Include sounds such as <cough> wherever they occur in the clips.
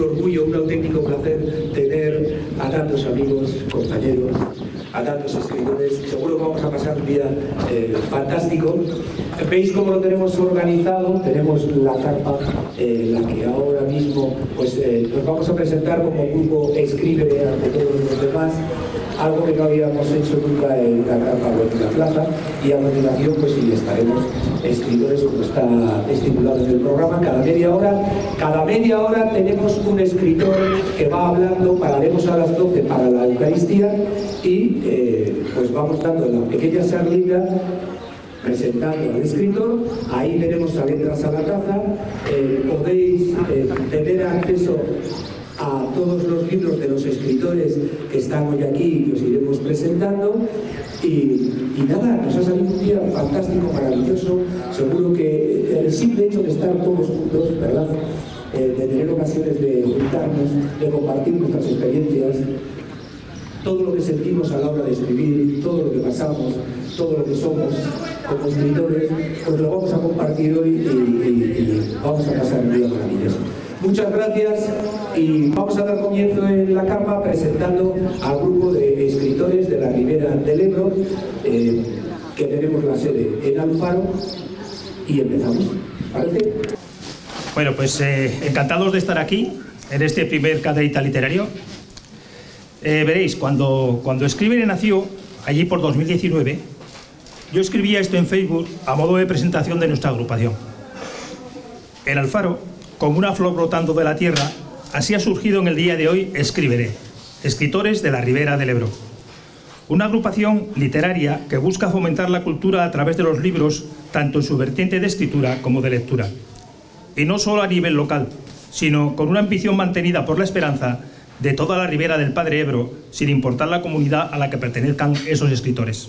Orgullo, un auténtico placer tener a tantos amigos, compañeros, a tantos escritores. Seguro que vamos a pasar un día eh, fantástico. ¿Veis cómo lo tenemos organizado? Tenemos la carpa, eh, la que ahora mismo pues, eh, nos vamos a presentar como grupo Escribe ante todos los demás algo que no habíamos hecho nunca en la Gran de la Plaza y a continuación pues sí estaremos escritores como está estipulado en el programa cada media hora cada media hora tenemos un escritor que va hablando pararemos a las 12 para la Eucaristía y eh, pues vamos dando la pequeña charlita presentando al escritor, ahí tenemos a letras a la taza, eh, podéis eh, tener acceso a todos los libros de los escritores que están hoy aquí y os iremos presentando. Y, nada, nos ha salido un día fantástico, maravilloso. Seguro que el simple hecho de estar todos juntos, ¿verdad? De tener ocasiones de juntarnos, de compartir nuestras experiencias, todo lo que sentimos a la hora de escribir, todo lo que pasamos, todo lo que somos como escritores, pues lo vamos a compartir hoy y, vamos a pasar un día maravilloso. Muchas gracias y vamos a dar comienzo en la cama presentando al grupo de escritores de la Ribera del Ebro, eh, que tenemos la sede en Alfaro y empezamos. ¿Parece? Bueno, pues eh, encantados de estar aquí en este primer cadeita literario. Eh, veréis, cuando, cuando Escribe nació, allí por 2019, yo escribía esto en Facebook a modo de presentación de nuestra agrupación. En Alfaro como una flor brotando de la tierra, así ha surgido en el día de hoy Escriberé, escritores de la Ribera del Ebro. Una agrupación literaria que busca fomentar la cultura a través de los libros, tanto en su vertiente de escritura como de lectura. Y no solo a nivel local, sino con una ambición mantenida por la esperanza de toda la ribera del Padre Ebro, sin importar la comunidad a la que pertenezcan esos escritores.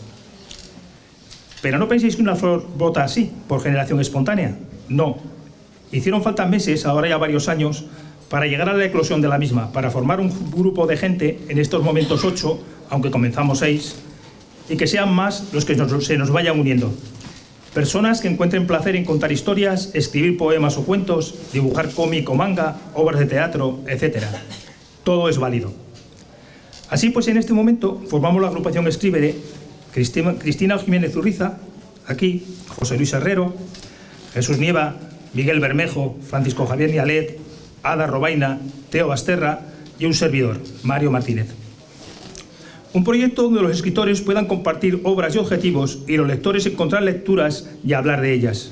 Pero no penséis que una flor brota así, por generación espontánea. No, Hicieron falta meses, ahora ya varios años, para llegar a la eclosión de la misma, para formar un grupo de gente, en estos momentos ocho, aunque comenzamos seis, y que sean más los que se nos vayan uniendo. Personas que encuentren placer en contar historias, escribir poemas o cuentos, dibujar cómic o manga, obras de teatro, etc. Todo es válido. Así pues, en este momento formamos la agrupación Escribere, Cristina Jiménez Urriza, aquí, José Luis Herrero, Jesús Nieva, Miguel Bermejo, Francisco Javier Nialet, Ada Robaina, Teo Basterra y un servidor, Mario Martínez. Un proyecto donde los escritores puedan compartir obras y objetivos y los lectores encontrar lecturas y hablar de ellas.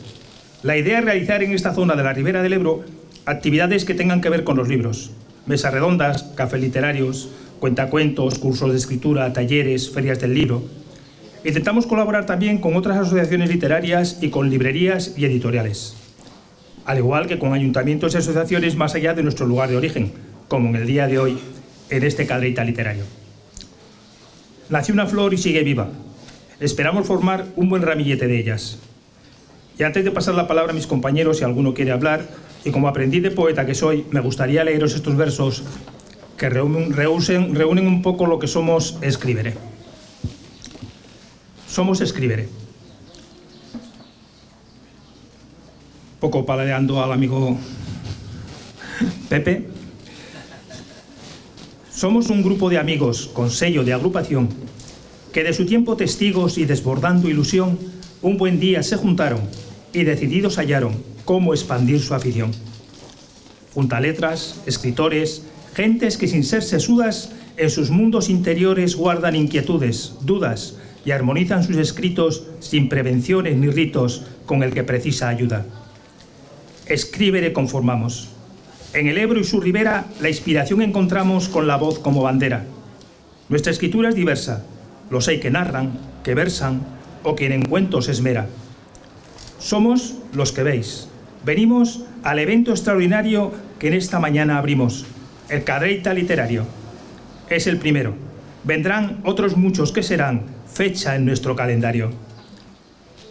La idea es realizar en esta zona de la Ribera del Ebro actividades que tengan que ver con los libros. Mesas redondas, cafés literarios, cuentacuentos, cursos de escritura, talleres, ferias del libro. Intentamos colaborar también con otras asociaciones literarias y con librerías y editoriales al igual que con ayuntamientos y asociaciones más allá de nuestro lugar de origen, como en el día de hoy, en este cadreita literario. Nació una flor y sigue viva. Esperamos formar un buen ramillete de ellas. Y antes de pasar la palabra a mis compañeros, si alguno quiere hablar, y como aprendí de poeta que soy, me gustaría leeros estos versos que reúnen, un poco lo que somos escribiré. Somos escribiré. poco paladeando al amigo Pepe. Somos un grupo de amigos con sello de agrupación que de su tiempo testigos y desbordando ilusión, un buen día se juntaron y decididos hallaron cómo expandir su afición. Junta letras, escritores, gentes que sin ser sesudas en sus mundos interiores guardan inquietudes, dudas y armonizan sus escritos sin prevenciones ni ritos con el que precisa ayuda escribe de conformamos. En el Ebro y su ribera la inspiración encontramos con la voz como bandera. Nuestra escritura es diversa. Los hay que narran, que versan o quien en cuentos esmera. Somos los que veis. Venimos al evento extraordinario que en esta mañana abrimos, el Cadreita Literario. Es el primero. Vendrán otros muchos que serán fecha en nuestro calendario.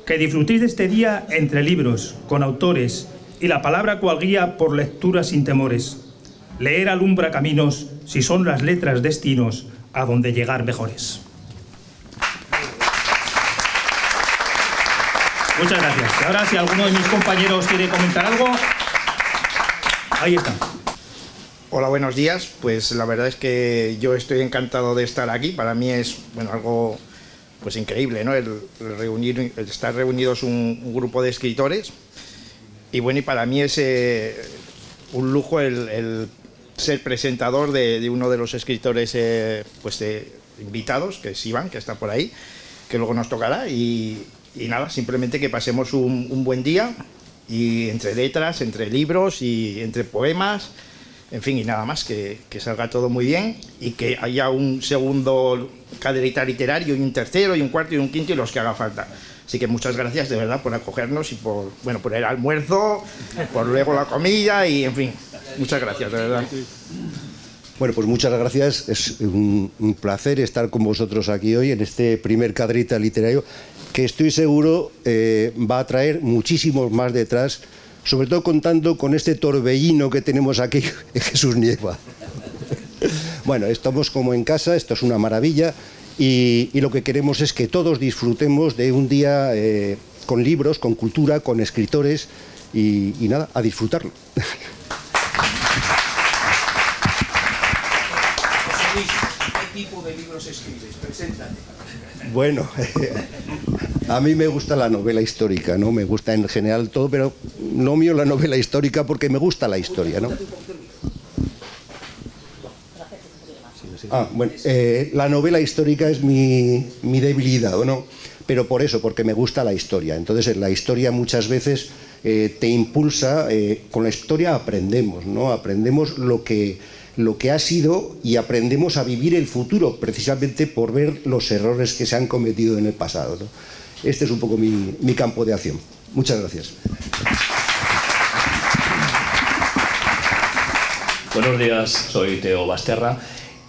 Que disfrutéis de este día entre libros, con autores y la palabra cual guía por lecturas sin temores. Leer alumbra caminos si son las letras destinos a donde llegar mejores. Muchas gracias. ahora si alguno de mis compañeros quiere comentar algo, ahí está. Hola, buenos días. Pues la verdad es que yo estoy encantado de estar aquí. Para mí es bueno algo pues increíble, ¿no? Reunir, estar reunidos un, grupo de escritores. Y bueno, y para mí es eh, un lujo el, ser presentador de, uno de los escritores eh, pues invitados, que es Iván, que está por ahí, que luego nos tocará. Y, nada, simplemente que pasemos un, buen día y entre letras, entre libros y entre poemas en fin, y nada más, que, salga todo muy bien y que haya un segundo caderita literario y un tercero y un cuarto y un quinto y los que haga falta. Así que muchas gracias de verdad por acogernos y por, bueno, por el almuerzo, por luego la comida y en fin, muchas gracias, de verdad. Bueno, pues muchas gracias. Es un, placer estar con vosotros aquí hoy en este primer cadrita literario que estoy seguro eh, va a traer muchísimos más detrás sobre todo contando con este torbellino que tenemos aquí <laughs> Jesús Nieva. <laughs> Bueno, estamos como en casa, esto es una maravilla y, lo que queremos es que todos disfrutemos de un día eh, con libros, con cultura, con escritores y, nada, a disfrutarlo. <laughs> ¿Qué tipo de libros escribes? Preséntate. Bueno, <laughs> a mí me gusta la novela histórica, ¿no? Me gusta en general todo, pero no mío la novela histórica porque me gusta la historia, ¿no? Ah, bueno, eh, la novela histórica es mi, debilidad, ¿no? Pero por eso, porque me gusta la historia. Entonces, la historia muchas veces eh, te impulsa, eh, con la historia aprendemos, ¿no? Aprendemos lo que lo que ha sido y aprendemos a vivir el futuro, precisamente por ver los errores que se han cometido en el pasado. Este es un poco mi, mi campo de acción. Muchas gracias. Buenos días, soy Teo Basterra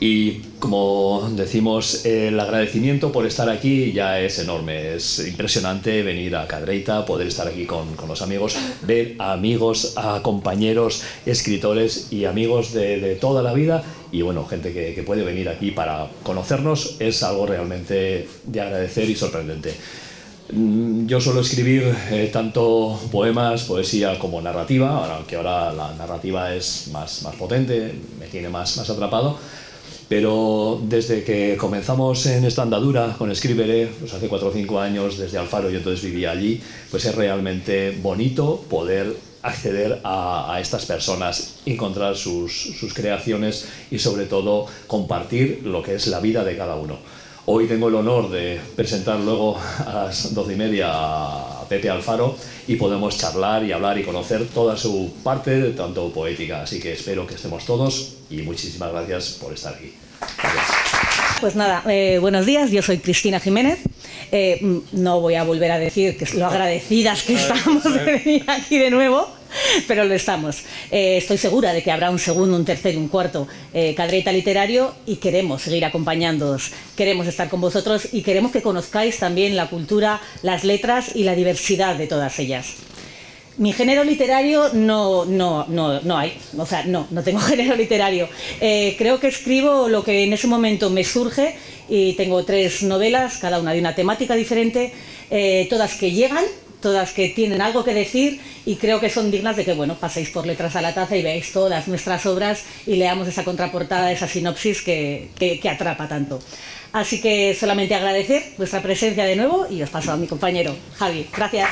y como decimos, el agradecimiento por estar aquí ya es enorme. Es impresionante venir a Cadreita, poder estar aquí con, los amigos, ver a amigos, a compañeros, escritores y amigos de, toda la vida. Y bueno, gente que, puede venir aquí para conocernos es algo realmente de agradecer y sorprendente. Mm, yo suelo escribir eh, tanto poemas, poesía como narrativa, aunque ahora la narrativa es más, más potente, me tiene más, más atrapado pero desde que comenzamos en esta andadura con Escribere, pues hace cuatro o cinco años desde Alfaro, yo entonces vivía allí, pues es realmente bonito poder acceder a, estas personas, encontrar sus, sus creaciones y sobre todo compartir lo que es la vida de cada uno. Hoy tengo el honor de presentar luego a las doce y media a Pepe Alfaro y podemos charlar y hablar y conocer toda su parte, tanto poética. Así que espero que estemos todos y muchísimas gracias por estar aquí. Pues nada, eh, buenos días, yo soy Cristina Jiménez. Eh, no voy a volver a decir que lo agradecidas que estamos de venir aquí de nuevo <laughs> pero lo estamos. Eh, estoy segura de que habrá un segundo, un tercer, un cuarto eh, cadreta literario y queremos seguir acompañándoos, queremos estar con vosotros y queremos que conozcáis también la cultura, las letras y la diversidad de todas ellas. Mi género literario no, no, no, no hay, o sea, no, no tengo <laughs> género literario. Eh, creo que escribo lo que en ese momento me surge y tengo tres novelas, cada una de una temática diferente, todas que llegan todas que tienen algo que decir y creo que son dignas de que bueno paséis por letras a la taza y veáis todas nuestras obras y leamos esa contraportada, esa sinopsis que, que, atrapa tanto. Así que solamente agradecer vuestra presencia de nuevo y os paso a mi compañero Javi. Gracias.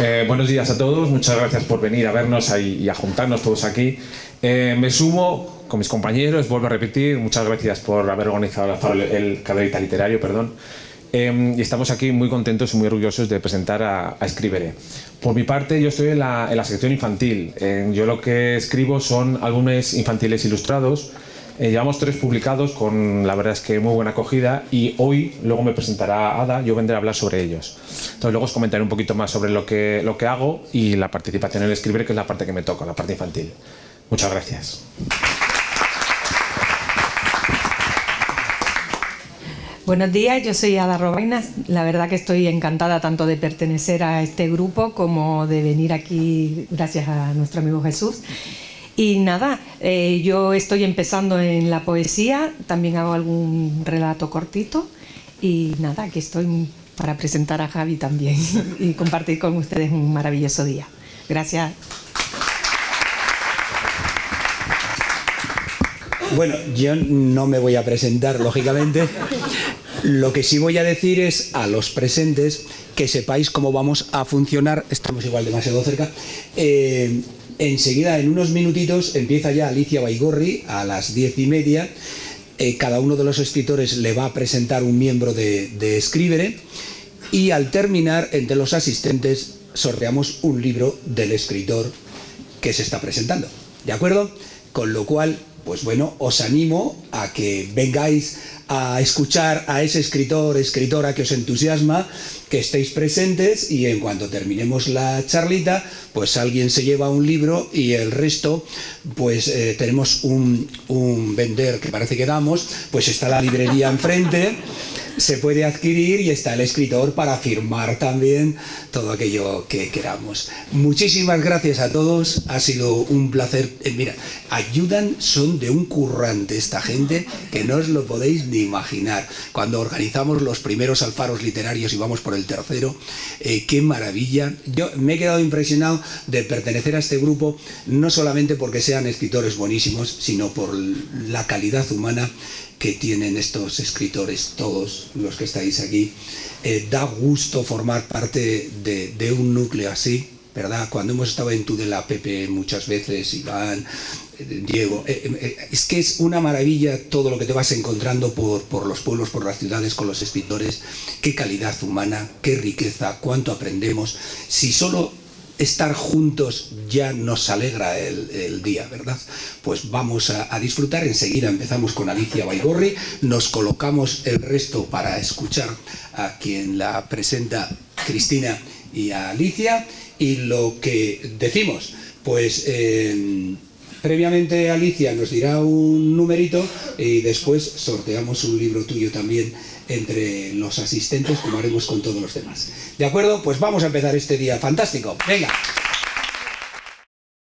Eh, buenos días a todos, muchas gracias por venir a vernos y a juntarnos todos aquí. Eh, me sumo con mis compañeros, vuelvo a repetir, muchas gracias por haber organizado el, el Literario, perdón. Em, y estamos aquí muy contentos y muy orgullosos de presentar a, a Escribere. Por mi parte, yo estoy en la, en la sección infantil. yo lo que escribo son álbumes infantiles ilustrados. Eh, llevamos tres publicados con, la verdad es que muy buena acogida y hoy luego me presentará Ada, yo vendré a hablar sobre ellos. Entonces luego os comentaré un poquito más sobre lo que, lo que hago y la participación en Escribere, que es la parte que me toca, la parte infantil. Muchas gracias. Buenos días, yo soy Ada Robainas. La verdad que estoy encantada tanto de pertenecer a este grupo como de venir aquí gracias a nuestro amigo Jesús. Y nada, eh, yo estoy empezando en la poesía, también hago algún relato cortito y nada, aquí estoy para presentar a Javi también <laughs> y compartir con ustedes un maravilloso día. Gracias. Bueno, yo no me voy a presentar, lógicamente. Lo que sí voy a decir es a los presentes que sepáis cómo vamos a funcionar. Estamos igual demasiado cerca. Eh, enseguida, en unos minutitos, empieza ya Alicia Baigorri a las diez y media. Eh, cada uno de los escritores le va a presentar un miembro de, de Escribere y al terminar, entre los asistentes, sorteamos un libro del escritor que se está presentando. ¿De acuerdo? Con lo cual, pues bueno, os animo a que vengáis a escuchar a ese escritor, escritora que os entusiasma, que estéis presentes y en cuanto terminemos la charlita, pues alguien se lleva un libro y el resto, pues eh, tenemos un, un vender que parece que damos, pues está la librería enfrente se puede adquirir y está el escritor para firmar también todo aquello que queramos. Muchísimas gracias a todos, ha sido un placer. Eh, mira, ayudan, son de un currante esta gente que no os lo podéis ni imaginar. Cuando organizamos los primeros alfaros literarios y vamos por el tercero, eh, qué maravilla. Yo me he quedado impresionado de pertenecer a este grupo, no solamente porque sean escritores buenísimos, sino por la calidad humana que tienen estos escritores, todos los que estáis aquí. Eh, da gusto formar parte de, de, un núcleo así, ¿verdad? Cuando hemos estado en Tudela, Pepe muchas veces, Iván, Diego, eh, eh, es que es una maravilla todo lo que te vas encontrando por, por los pueblos, por las ciudades, con los escritores, qué calidad humana, qué riqueza, cuánto aprendemos. Si solo estar juntos ya nos alegra el, día, ¿verdad? Pues vamos a, disfrutar. Enseguida empezamos con Alicia Baigorri, nos colocamos el resto para escuchar a quien la presenta, Cristina y Alicia, y lo que decimos, pues... Eh, previamente Alicia nos dirá un numerito y después sorteamos un libro tuyo también entre los asistentes como haremos con todos los demás. ¿De acuerdo? Pues vamos a empezar este día fantástico. Venga.